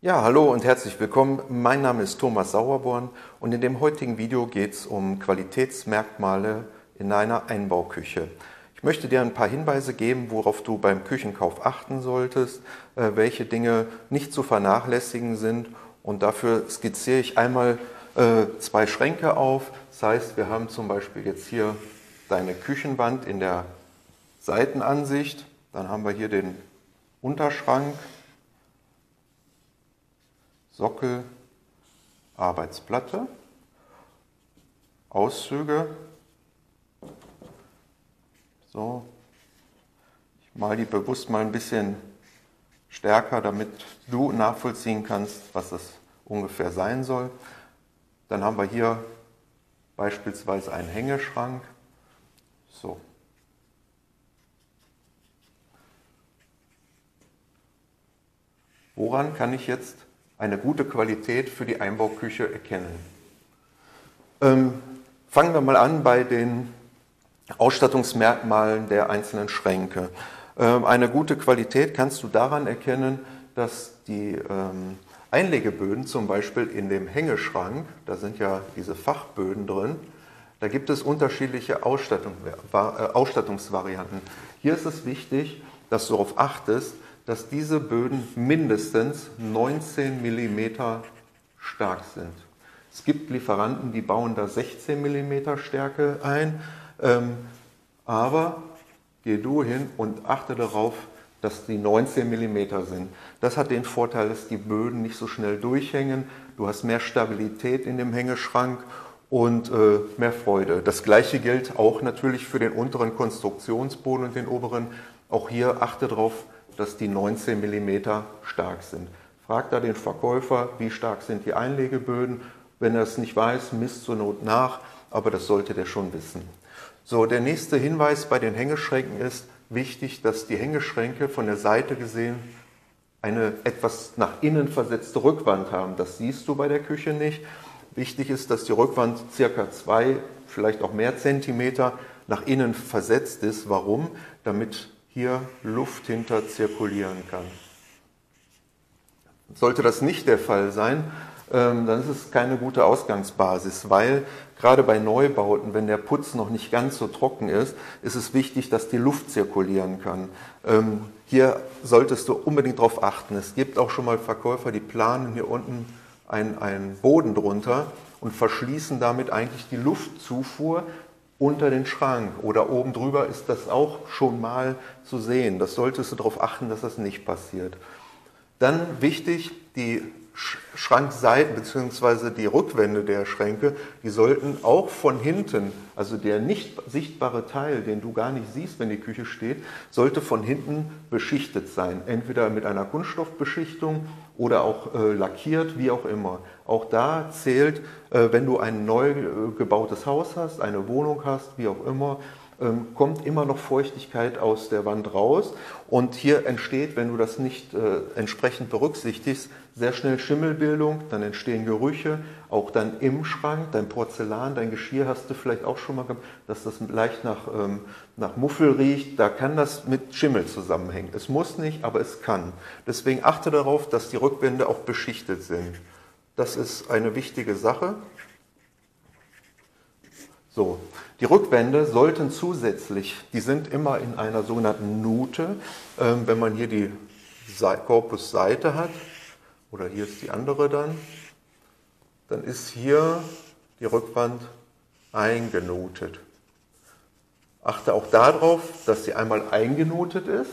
Ja, hallo und herzlich willkommen. Mein Name ist Thomas Sauerborn und in dem heutigen Video geht es um Qualitätsmerkmale in einer Einbauküche. Ich möchte dir ein paar Hinweise geben, worauf du beim Küchenkauf achten solltest, äh, welche Dinge nicht zu vernachlässigen sind und dafür skizziere ich einmal äh, zwei Schränke auf. Das heißt, wir haben zum Beispiel jetzt hier deine Küchenwand in der Seitenansicht, dann haben wir hier den Unterschrank Sockel, Arbeitsplatte, Auszüge. So, ich male die bewusst mal ein bisschen stärker, damit du nachvollziehen kannst, was das ungefähr sein soll. Dann haben wir hier beispielsweise einen Hängeschrank. So. Woran kann ich jetzt eine gute Qualität für die Einbauküche erkennen. Ähm, fangen wir mal an bei den Ausstattungsmerkmalen der einzelnen Schränke. Ähm, eine gute Qualität kannst du daran erkennen, dass die ähm, Einlegeböden zum Beispiel in dem Hängeschrank, da sind ja diese Fachböden drin, da gibt es unterschiedliche Ausstattung, äh, Ausstattungsvarianten. Hier ist es wichtig, dass du darauf achtest, dass diese Böden mindestens 19 mm stark sind. Es gibt Lieferanten, die bauen da 16 mm Stärke ein, ähm, aber geh du hin und achte darauf, dass die 19 mm sind. Das hat den Vorteil, dass die Böden nicht so schnell durchhängen. Du hast mehr Stabilität in dem Hängeschrank und äh, mehr Freude. Das gleiche gilt auch natürlich für den unteren Konstruktionsboden und den oberen. Auch hier achte darauf, dass die 19 mm stark sind. Frag da den Verkäufer, wie stark sind die Einlegeböden. Wenn er es nicht weiß, misst zur Not nach, aber das sollte der schon wissen. So, der nächste Hinweis bei den Hängeschränken ist wichtig, dass die Hängeschränke von der Seite gesehen eine etwas nach innen versetzte Rückwand haben. Das siehst du bei der Küche nicht. Wichtig ist, dass die Rückwand circa zwei, vielleicht auch mehr Zentimeter nach innen versetzt ist. Warum? Damit hier Luft hinter zirkulieren kann. Sollte das nicht der Fall sein, ähm, dann ist es keine gute Ausgangsbasis, weil gerade bei Neubauten, wenn der Putz noch nicht ganz so trocken ist, ist es wichtig, dass die Luft zirkulieren kann. Ähm, hier solltest du unbedingt darauf achten. Es gibt auch schon mal Verkäufer, die planen hier unten einen, einen Boden drunter und verschließen damit eigentlich die Luftzufuhr unter den Schrank oder oben drüber ist das auch schon mal zu sehen. Das solltest du darauf achten, dass das nicht passiert. Dann wichtig, die Schrankseiten bzw. die Rückwände der Schränke, die sollten auch von hinten, also der nicht sichtbare Teil, den du gar nicht siehst, wenn die Küche steht, sollte von hinten beschichtet sein. Entweder mit einer Kunststoffbeschichtung oder auch äh, lackiert, wie auch immer. Auch da zählt, äh, wenn du ein neu äh, gebautes Haus hast, eine Wohnung hast, wie auch immer, ähm, kommt immer noch Feuchtigkeit aus der Wand raus. Und hier entsteht, wenn du das nicht äh, entsprechend berücksichtigst, sehr schnell Schimmelbildung, dann entstehen Gerüche, auch dann im Schrank, dein Porzellan, dein Geschirr hast du vielleicht auch schon mal gehabt, dass das leicht nach, ähm, nach Muffel riecht, da kann das mit Schimmel zusammenhängen. Es muss nicht, aber es kann. Deswegen achte darauf, dass die Rückwände auch beschichtet sind. Das ist eine wichtige Sache. So, die Rückwände sollten zusätzlich, die sind immer in einer sogenannten Nute, ähm, wenn man hier die Korpusseite hat, oder hier ist die andere dann, dann ist hier die Rückwand eingenotet. Achte auch darauf, dass sie einmal eingenotet ist.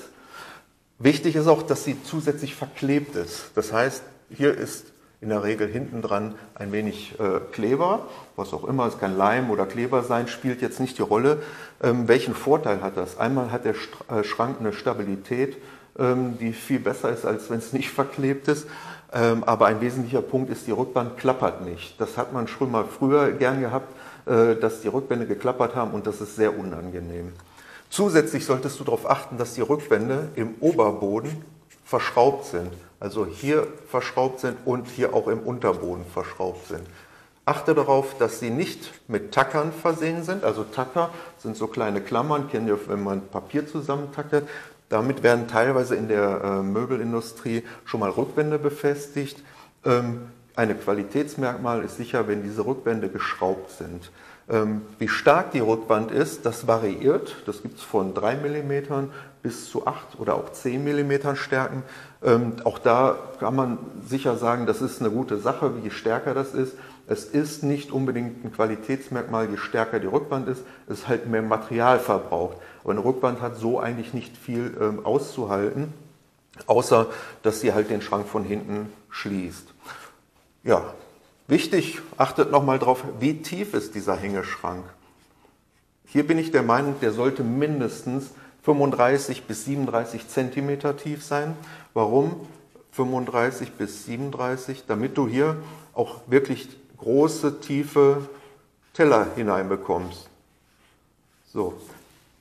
Wichtig ist auch, dass sie zusätzlich verklebt ist. Das heißt, hier ist in der Regel hinten dran ein wenig äh, Kleber, was auch immer, es kann Leim oder Kleber sein, spielt jetzt nicht die Rolle. Ähm, welchen Vorteil hat das? Einmal hat der äh, Schrank eine Stabilität, ähm, die viel besser ist, als wenn es nicht verklebt ist. Ähm, aber ein wesentlicher Punkt ist, die Rückwand klappert nicht. Das hat man schon mal früher gern gehabt, äh, dass die Rückwände geklappert haben und das ist sehr unangenehm. Zusätzlich solltest du darauf achten, dass die Rückwände im Oberboden verschraubt sind also hier verschraubt sind und hier auch im Unterboden verschraubt sind. Achte darauf, dass sie nicht mit Tackern versehen sind. Also Tacker sind so kleine Klammern, kennt ihr, wenn man Papier zusammentaktet. Damit werden teilweise in der äh, Möbelindustrie schon mal Rückwände befestigt. Ähm, eine Qualitätsmerkmal ist sicher, wenn diese Rückwände geschraubt sind. Ähm, wie stark die Rückwand ist, das variiert. Das gibt es von 3 mm bis zu 8 oder auch 10 mm Stärken. Ähm, auch da kann man sicher sagen, das ist eine gute Sache, je stärker das ist. Es ist nicht unbedingt ein Qualitätsmerkmal, je stärker die Rückwand ist, es ist halt mehr Material verbraucht. Aber eine Rückwand hat so eigentlich nicht viel ähm, auszuhalten, außer dass sie halt den Schrank von hinten schließt. Ja, wichtig, achtet nochmal drauf, wie tief ist dieser Hängeschrank. Hier bin ich der Meinung, der sollte mindestens 35 bis 37 Zentimeter tief sein. Warum 35 bis 37? Damit du hier auch wirklich große, tiefe Teller hineinbekommst. So,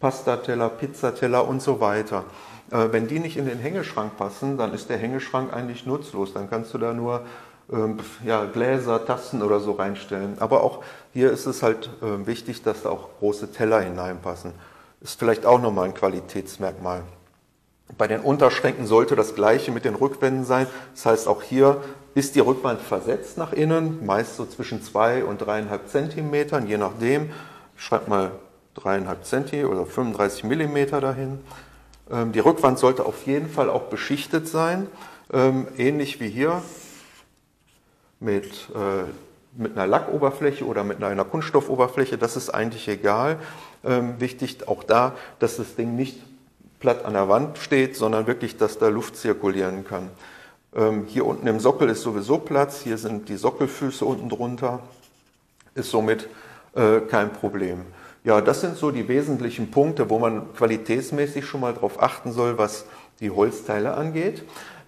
Pastateller, Pizzateller und so weiter. Äh, wenn die nicht in den Hängeschrank passen, dann ist der Hängeschrank eigentlich nutzlos. Dann kannst du da nur ähm, ja, Gläser, Tassen oder so reinstellen. Aber auch hier ist es halt äh, wichtig, dass da auch große Teller hineinpassen. Ist vielleicht auch nochmal ein Qualitätsmerkmal. Bei den Unterschränken sollte das gleiche mit den Rückwänden sein. Das heißt, auch hier ist die Rückwand versetzt nach innen, meist so zwischen 2 und 3,5 Zentimetern, je nachdem. Ich schreibe mal 3,5 Zentimeter oder 35 Millimeter dahin. Ähm, die Rückwand sollte auf jeden Fall auch beschichtet sein, ähm, ähnlich wie hier mit, äh, mit einer Lackoberfläche oder mit einer Kunststoffoberfläche, das ist eigentlich egal. Ähm, wichtig auch da, dass das Ding nicht platt an der Wand steht, sondern wirklich, dass da Luft zirkulieren kann. Ähm, hier unten im Sockel ist sowieso Platz, hier sind die Sockelfüße unten drunter, ist somit äh, kein Problem. Ja, das sind so die wesentlichen Punkte, wo man qualitätsmäßig schon mal darauf achten soll, was die Holzteile angeht.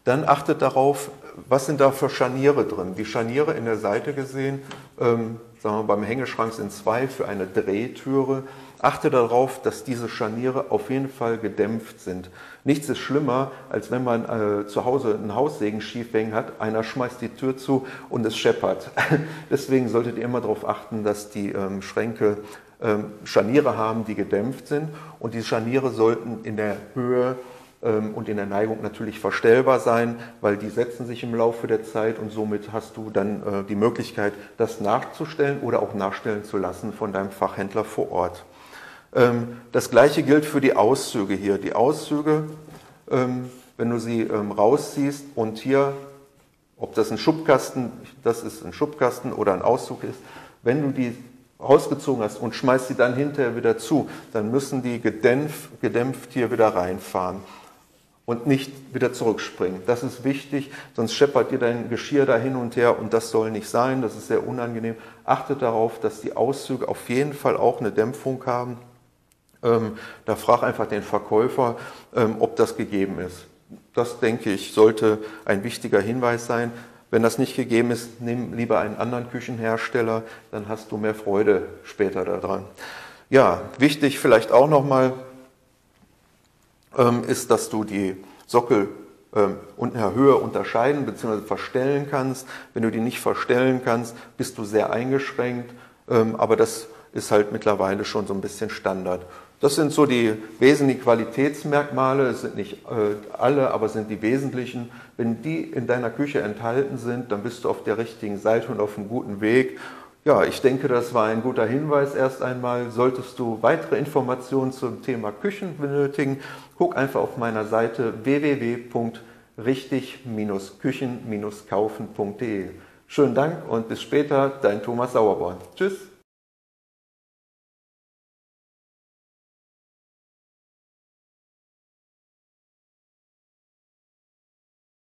Dann achtet darauf, was sind da für Scharniere drin. Die Scharniere in der Seite gesehen, ähm, sagen wir beim Hängeschrank sind zwei für eine Drehtüre. Achte darauf, dass diese Scharniere auf jeden Fall gedämpft sind. Nichts ist schlimmer, als wenn man äh, zu Hause einen Haussegen schief hängen hat, einer schmeißt die Tür zu und es scheppert. Deswegen solltet ihr immer darauf achten, dass die ähm, Schränke ähm, Scharniere haben, die gedämpft sind und die Scharniere sollten in der Höhe und in der Neigung natürlich verstellbar sein, weil die setzen sich im Laufe der Zeit und somit hast du dann äh, die Möglichkeit, das nachzustellen oder auch nachstellen zu lassen von deinem Fachhändler vor Ort. Ähm, das gleiche gilt für die Auszüge hier. Die Auszüge, ähm, wenn du sie rausziehst und hier, ob das ein Schubkasten, das ist ein Schubkasten oder ein Auszug ist, wenn du die rausgezogen hast und schmeißt sie dann hinterher wieder zu, dann müssen die gedämpft, gedämpft hier wieder reinfahren und nicht wieder zurückspringen. Das ist wichtig, sonst scheppert ihr dein Geschirr da hin und her und das soll nicht sein, das ist sehr unangenehm. Achtet darauf, dass die Auszüge auf jeden Fall auch eine Dämpfung haben. Ähm, da frag einfach den Verkäufer, ähm, ob das gegeben ist. Das, denke ich, sollte ein wichtiger Hinweis sein. Wenn das nicht gegeben ist, nimm lieber einen anderen Küchenhersteller, dann hast du mehr Freude später daran. Ja, wichtig vielleicht auch nochmal, ist, dass du die Sockel ähm, in der Höhe unterscheiden bzw. verstellen kannst. Wenn du die nicht verstellen kannst, bist du sehr eingeschränkt, ähm, aber das ist halt mittlerweile schon so ein bisschen Standard. Das sind so die wesentlichen Qualitätsmerkmale, es sind nicht äh, alle, aber sind die wesentlichen. Wenn die in deiner Küche enthalten sind, dann bist du auf der richtigen Seite und auf einem guten Weg. Ja, ich denke, das war ein guter Hinweis erst einmal. Solltest du weitere Informationen zum Thema Küchen benötigen, guck einfach auf meiner Seite www.richtig-küchen-kaufen.de. Schönen Dank und bis später, dein Thomas Sauerborn. Tschüss.